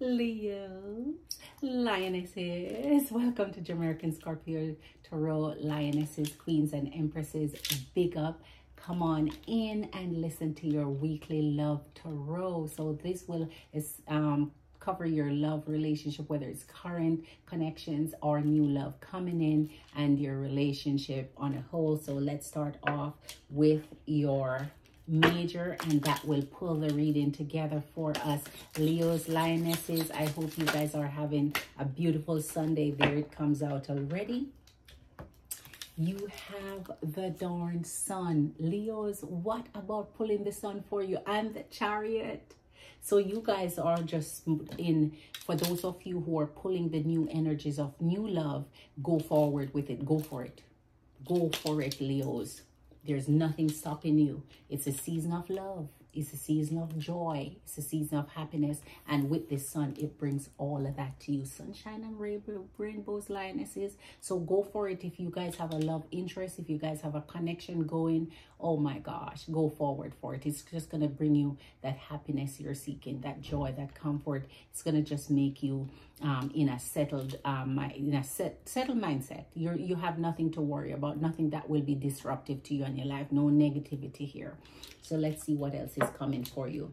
Leo, Lionesses, welcome to Jamerican Scorpio Tarot, Lionesses, Queens, and Empresses. Big up. Come on in and listen to your weekly love tarot. So this will is um cover your love relationship, whether it's current connections or new love coming in and your relationship on a whole. So let's start off with your major and that will pull the reading together for us. Leos lionesses i hope you guys are having a beautiful sunday. There it comes out already. You have the darn sun. Leos what about pulling the sun for you? And the chariot. So you guys are just in for those of you who are pulling the new energies of new love go forward with it. Go for it. Go for it leos there's nothing stopping you. It's a season of love. It's a season of joy. It's a season of happiness. And with this sun, it brings all of that to you. Sunshine and rainbow, rainbows, lionesses. So go for it if you guys have a love interest. If you guys have a connection going, oh my gosh, go forward for it. It's just going to bring you that happiness you're seeking, that joy, that comfort. It's going to just make you um, in a settled, um, in a set, settled mindset. you you have nothing to worry about, nothing that will be disruptive to you in your life. No negativity here. So let's see what else is coming for you.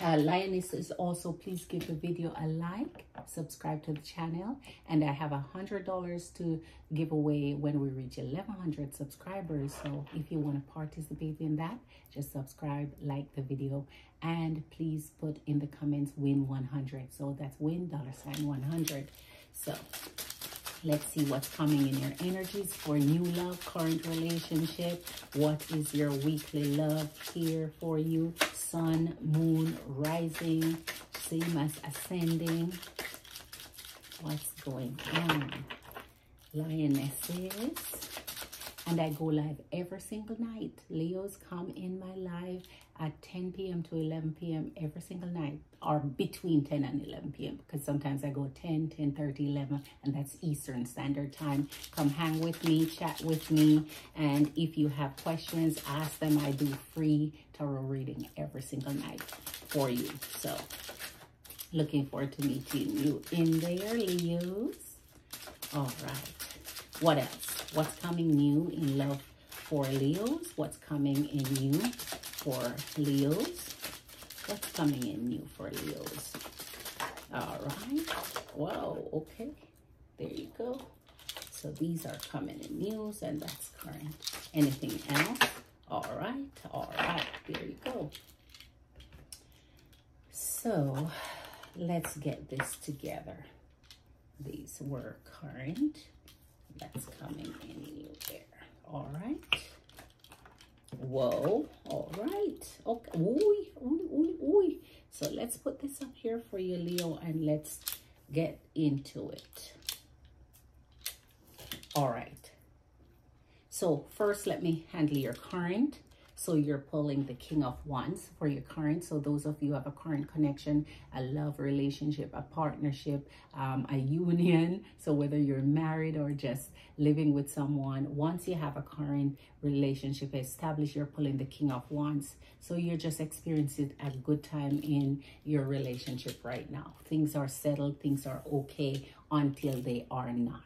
Uh, lionesses also please give the video a like subscribe to the channel and i have a hundred dollars to give away when we reach 1100 subscribers. So if you want to participate in that just subscribe like the video and please put in the comments win 100 so that's win dollar sign 100 so let's see what's coming in your energies for new love current relationship what is your weekly love here for you sun, moon, rising, same as ascending. What's going on? Lionesses. And I go live every single night. Leos come in my live at 10 p.m. to 11 p.m. every single night or between 10 and 11 p.m. because sometimes I go 10, 10, 30, 11 and that's Eastern Standard Time. Come hang with me, chat with me and if you have questions, ask them. I do free tarot reading every single night for you. So looking forward to meeting you in there, Leos. All right. What else? What's coming new in love for Leos? What's coming in new for Leos. What's coming in new for Leos? All right. Whoa, okay. There you go. So these are coming in news and that's current. Anything else? All right. All right. There you go. So let's get this together. These were current. That's coming in new there. All right. Whoa. All right. Okay. Ooh, ooh, ooh, ooh. So let's put this up here for you, Leo, and let's get into it. All right. So first, let me handle your current. So you're pulling the King of Wands for your current. So those of you have a current connection, a love relationship, a partnership, um, a union. So whether you're married or just living with someone, once you have a current relationship established, you're pulling the King of Wands. So you're just experiencing a good time in your relationship right now. Things are settled, things are okay until they are not.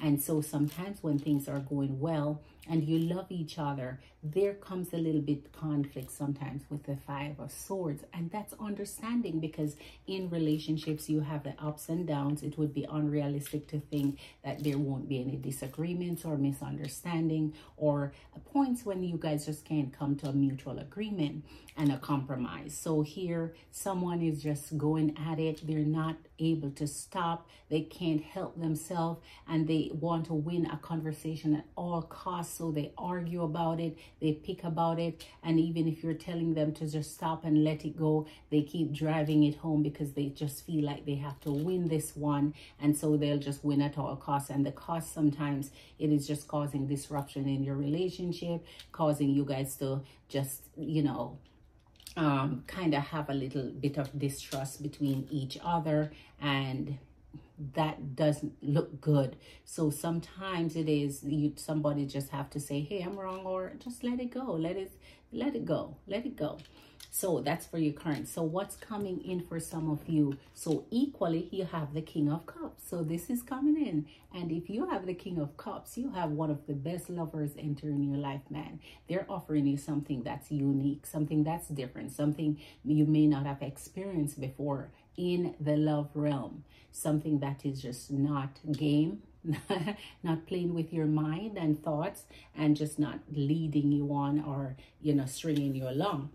And so sometimes when things are going well and you love each other, there comes a little bit conflict sometimes with the five of swords. And that's understanding because in relationships, you have the ups and downs. It would be unrealistic to think that there won't be any disagreements or misunderstanding or points when you guys just can't come to a mutual agreement and a compromise. So here, someone is just going at it. They're not able to stop. They can't help themselves and they want to win a conversation at all costs. So they argue about it, they pick about it. And even if you're telling them to just stop and let it go, they keep driving it home because they just feel like they have to win this one. And so they'll just win at all costs. And the cost sometimes it is just causing disruption in your relationship, causing you guys to just, you know, um, kind of have a little bit of distrust between each other and that doesn't look good so sometimes it is you somebody just have to say hey i'm wrong or just let it go let it let it go let it go so that's for your current. So what's coming in for some of you? So equally, you have the King of Cups. So this is coming in. And if you have the King of Cups, you have one of the best lovers entering your life, man. They're offering you something that's unique, something that's different, something you may not have experienced before in the love realm. Something that is just not game, not playing with your mind and thoughts and just not leading you on or you know stringing you along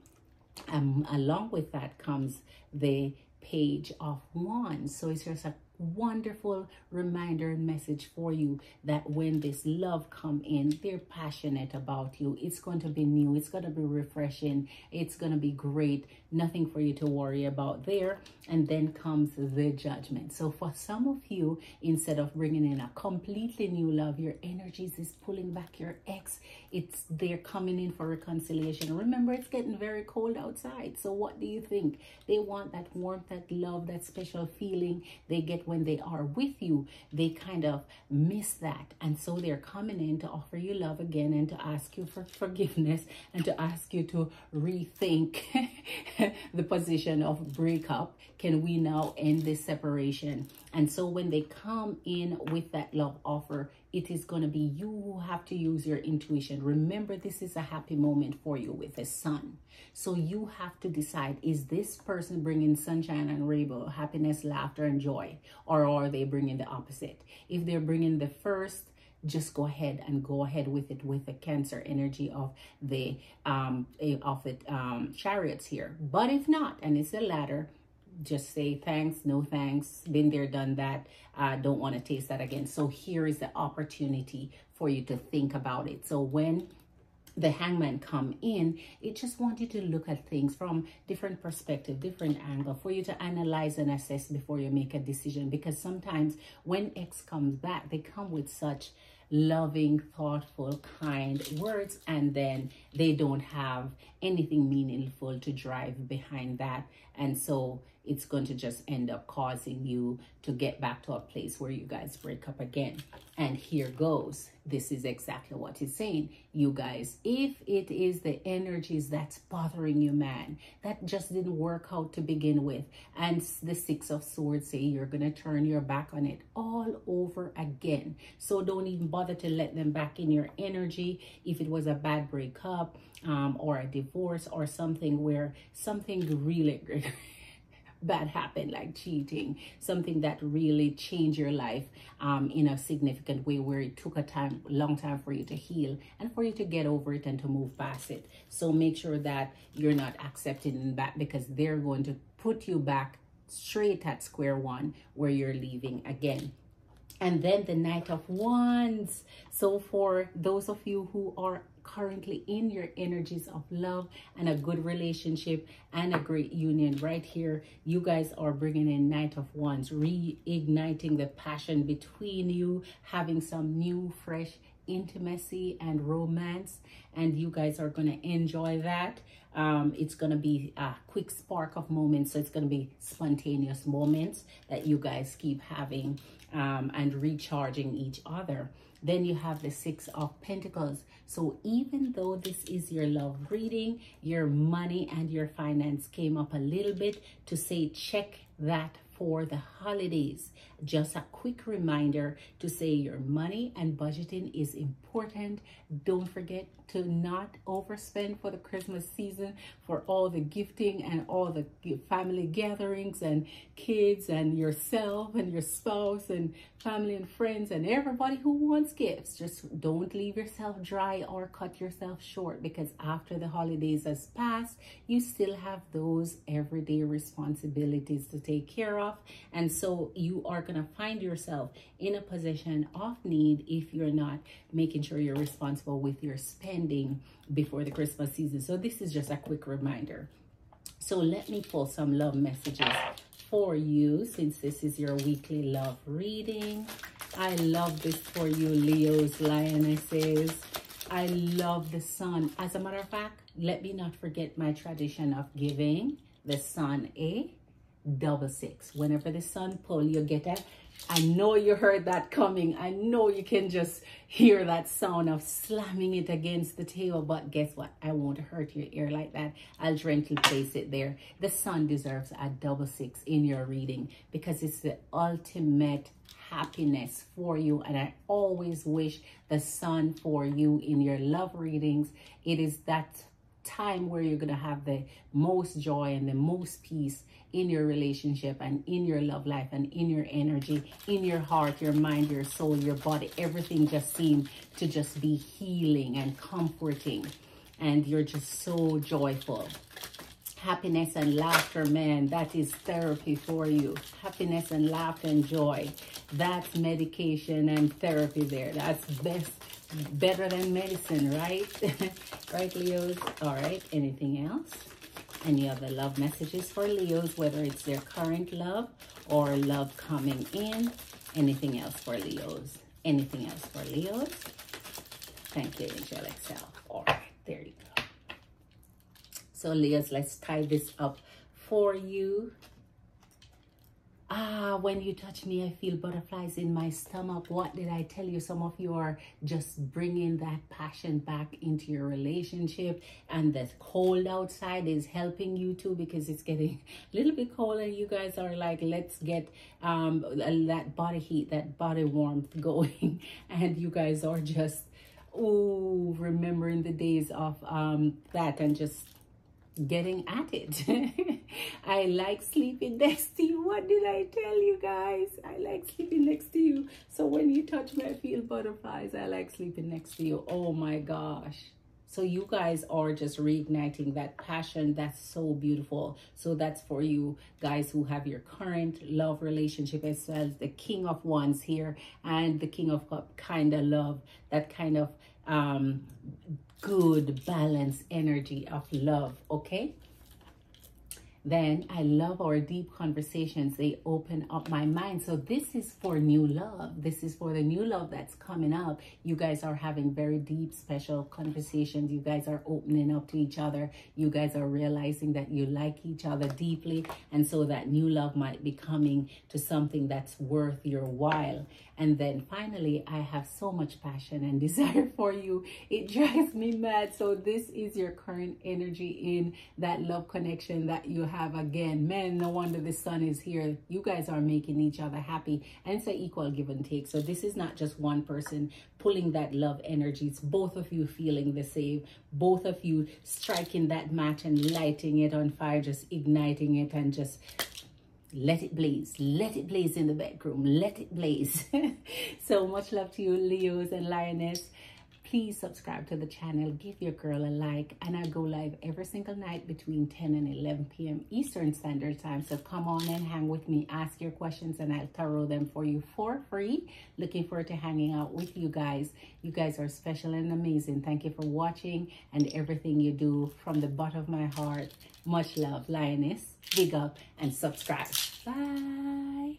um, along with that comes the page of wands so it's just a wonderful reminder and message for you that when this love come in they're passionate about you. It's going to be new. It's going to be refreshing. It's going to be great. Nothing for you to worry about there. And then comes the judgment. So for some of you instead of bringing in a completely new love your energies is pulling back your ex. It's they're coming in for reconciliation. Remember it's getting very cold outside. So what do you think? They want that warmth that love that special feeling. They get when they are with you they kind of miss that and so they're coming in to offer you love again and to ask you for forgiveness and to ask you to rethink the position of breakup. Can we now end this separation? And so when they come in with that love offer, it is going to be you who have to use your intuition. Remember, this is a happy moment for you with a sun. So you have to decide, is this person bringing sunshine and rainbow, happiness, laughter, and joy? Or are they bringing the opposite? If they're bringing the first, just go ahead and go ahead with it with the cancer energy of the um of the um chariots here but if not and it's a ladder just say thanks no thanks been there done that. I uh, don't want to taste that again. So here is the opportunity for you to think about it. So when the hangman come in it just want you to look at things from different perspective different angle for you to analyze and assess before you make a decision. Because sometimes when x comes back they come with such loving thoughtful kind words and then they don't have anything meaningful to drive behind that and so it's going to just end up causing you to get back to a place where you guys break up again. And here goes. This is exactly what he's saying. You guys, if it is the energies that's bothering you, man, that just didn't work out to begin with, and the Six of Swords say you're going to turn your back on it all over again. So don't even bother to let them back in your energy. If it was a bad breakup um, or a divorce or something where something really bad happened, like cheating, something that really changed your life um, in a significant way where it took a time, long time for you to heal and for you to get over it and to move past it. So make sure that you're not accepting that because they're going to put you back straight at square one where you're leaving again and then the Knight of Wands. So for those of you who are currently in your energies of love and a good relationship and a great union right here you guys are bringing in Knight of Wands reigniting the passion between you having some new fresh intimacy and romance. And you guys are going to enjoy that. Um, it's going to be a quick spark of moments. So it's going to be spontaneous moments that you guys keep having um, and recharging each other then you have the Six of Pentacles. So even though this is your love reading, your money and your finance came up a little bit to say check that for the holidays. Just a quick reminder to say your money and budgeting is important. Don't forget to not overspend for the Christmas season for all the gifting and all the family gatherings and kids and yourself and your spouse and family and friends and everybody who wants gifts. Just don't leave yourself dry or cut yourself short because after the holidays has passed, you still have those everyday responsibilities to take care of. And so you are going to find yourself in a position of need if you're not making sure you're responsible with your before the Christmas season. So this is just a quick reminder. So let me pull some love messages for you since this is your weekly love reading. I love this for you, Leos, Lionesses. I love the sun. As a matter of fact, let me not forget my tradition of giving the sun a double six. Whenever the sun pull, you get a I know you heard that coming. I know you can just hear that sound of slamming it against the table. But guess what? I won't hurt your ear like that. I'll gently place it there. The sun deserves a double six in your reading because it's the ultimate happiness for you. And I always wish the sun for you in your love readings. It is that time where you're going to have the most joy and the most peace in your relationship and in your love life and in your energy, in your heart, your mind, your soul, your body. Everything just seems to just be healing and comforting. And you're just so joyful. Happiness and laughter, man, that is therapy for you. Happiness and laughter and joy. That's medication and therapy there. That's best better than medicine, right? right, Leos? All right, anything else? Any other love messages for Leos, whether it's their current love or love coming in? Anything else for Leos? Anything else for Leos? Thank you, Angelic Self. All right, there you go. So, Leos, let's tie this up for you. Ah, when you touch me, I feel butterflies in my stomach. What did I tell you? Some of you are just bringing that passion back into your relationship. And the cold outside is helping you too because it's getting a little bit cold. And you guys are like, let's get um, that body heat, that body warmth going. and you guys are just, oh, remembering the days of um, that and just getting at it. I like sleeping next to you. What did I tell you guys? I like sleeping next to you. So when you touch me, I feel butterflies. I like sleeping next to you. Oh my gosh. So you guys are just reigniting that passion. That's so beautiful. So that's for you guys who have your current love relationship as well as the king of wands here and the king of cup kind of love. That kind of um, good, balanced energy of love, okay? Then I love our deep conversations. They open up my mind. So this is for new love. This is for the new love that's coming up. You guys are having very deep, special conversations. You guys are opening up to each other. You guys are realizing that you like each other deeply. And so that new love might be coming to something that's worth your while. And then finally, I have so much passion and desire for you. It drives me mad. So this is your current energy in that love connection that you have. Again, man, no wonder the sun is here. You guys are making each other happy. And it's an equal give and take. So this is not just one person pulling that love energy. It's both of you feeling the same. Both of you striking that match and lighting it on fire, just igniting it and just let it blaze. Let it blaze in the bedroom let it blaze. So much love to you leos and lioness please subscribe to the channel give your girl a like and i go live every single night between 10 and 11 p.m eastern standard time. So come on and hang with me. Ask your questions and i'll tarot them for you for free. Looking forward to hanging out with you guys. You guys are special and amazing. Thank you for watching and everything you do from the bottom of my heart. Much love lioness. Big up and subscribe. Bye